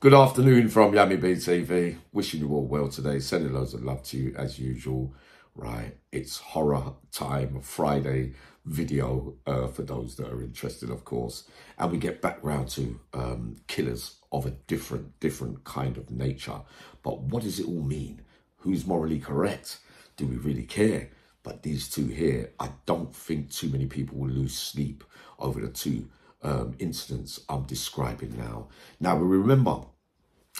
Good afternoon from Yammy B TV. Wishing you all well today. Sending loads of love to you as usual. Right, it's horror time, Friday video uh, for those that are interested, of course. And we get back round to um, killers of a different, different kind of nature. But what does it all mean? Who's morally correct? Do we really care? But these two here, I don't think too many people will lose sleep over the two um, incidents I'm describing now. Now, we remember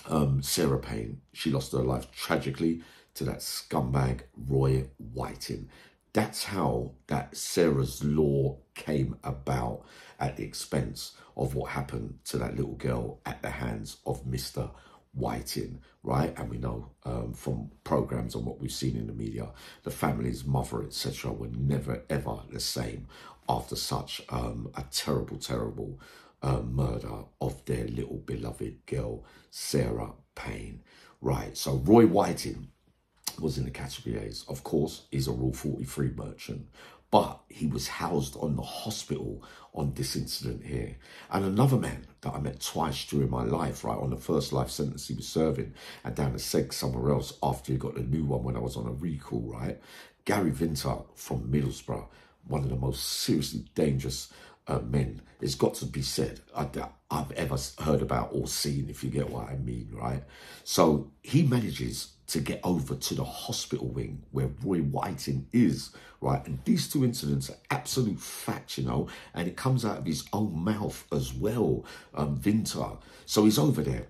um, Sarah Payne, she lost her life tragically to that scumbag Roy Whiting. That's how that Sarah's law came about at the expense of what happened to that little girl at the hands of Mr. Whiting, right? And we know um, from programs and what we've seen in the media, the family's mother, etc., were never ever the same after such um, a terrible, terrible uh, murder of their little beloved girl, Sarah Payne. Right, so Roy Whiting was in the categories. Of course, he's a Rule 43 merchant, but he was housed on the hospital on this incident here. And another man that I met twice during my life, right, on the first life sentence he was serving and down the seg somewhere else after he got a new one when I was on a recall, right? Gary Vinter from Middlesbrough, one of the most seriously dangerous uh, men, it's got to be said, I, I've ever heard about or seen, if you get what I mean, right? So he manages to get over to the hospital wing where Roy Whiting is, right? And these two incidents are absolute facts, you know, and it comes out of his own mouth as well, um, Vinter. So he's over there.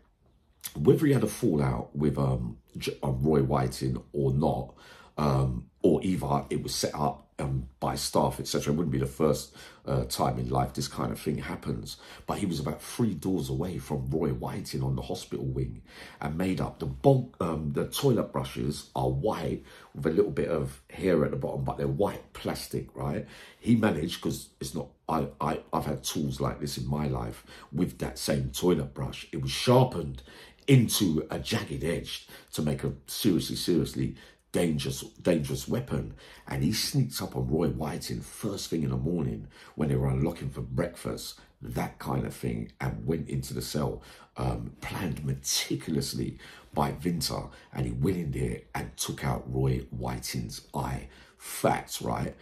Whether he had a fallout with um, um Roy Whiting or not, um, or either it was set up um, by staff, etc. It wouldn't be the first uh, time in life this kind of thing happens. But he was about three doors away from Roy Whiting on the hospital wing and made up. The bulk, um, the toilet brushes are white with a little bit of hair at the bottom, but they're white plastic, right? He managed, because it's not, I, I, I've had tools like this in my life with that same toilet brush. It was sharpened into a jagged edge to make a seriously, seriously dangerous dangerous weapon. And he sneaks up on Roy Whiting first thing in the morning when they were unlocking for breakfast that kind of thing and went into the cell um, planned meticulously by Vinter and he went in there and took out Roy Whiting's eye. Facts right?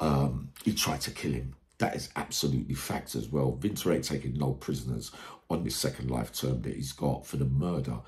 Um, he tried to kill him. That is absolutely fact as well. Vinter ain't taking no prisoners on this second life term that he's got for the murder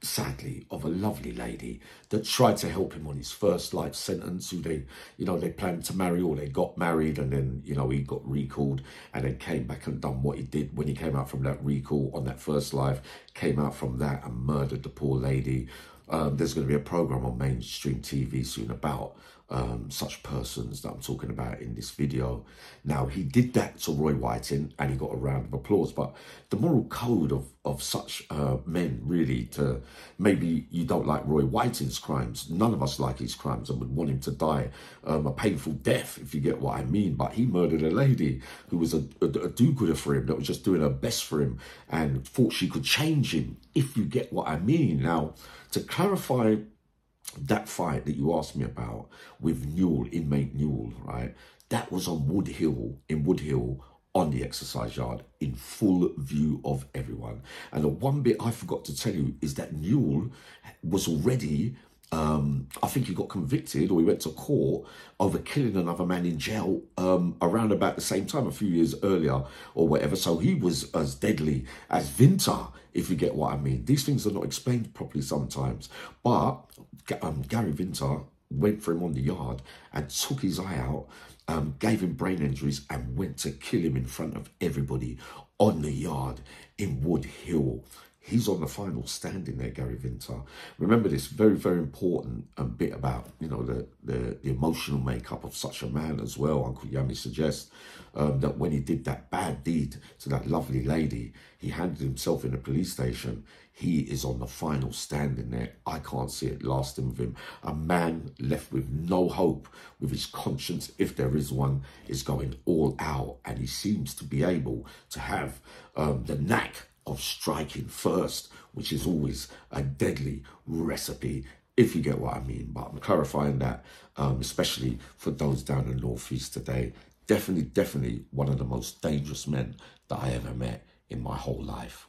sadly, of a lovely lady that tried to help him on his first life sentence, who they, you know, they planned to marry or they got married and then, you know, he got recalled and then came back and done what he did when he came out from that recall on that first life, came out from that and murdered the poor lady. Um, there's going to be a program on mainstream TV soon about um, such persons that I'm talking about in this video. Now, he did that to Roy Whiting and he got a round of applause. But the moral code of, of such uh, men, really, to maybe you don't like Roy Whiting's crimes. None of us like his crimes and would want him to die um, a painful death, if you get what I mean. But he murdered a lady who was a, a, a do-gooder for him, that was just doing her best for him and thought she could change him, if you get what I mean. Now, to clarify that fight that you asked me about with Newell, inmate Newell, right? That was on Woodhill, in Woodhill, on the exercise yard, in full view of everyone. And the one bit I forgot to tell you is that Newell was already um, I think he got convicted or he went to court over killing another man in jail um, around about the same time, a few years earlier or whatever. So he was as deadly as Vinter, if you get what I mean. These things are not explained properly sometimes. But um, Gary Vinter went for him on the yard and took his eye out, um, gave him brain injuries and went to kill him in front of everybody on the yard in Woodhill. He's on the final standing there, Gary Vinter. Remember this very, very important um, bit about, you know, the, the, the, emotional makeup of such a man as well. Uncle Yammy suggests um, that when he did that bad deed to that lovely lady, he handed himself in a police station. He is on the final standing there. I can't see it lasting with him. A man left with no hope, with his conscience, if there is one, is going all out. And he seems to be able to have um, the knack of striking first, which is always a deadly recipe, if you get what I mean. But I'm clarifying that, um, especially for those down in the Northeast today. Definitely, definitely one of the most dangerous men that I ever met in my whole life.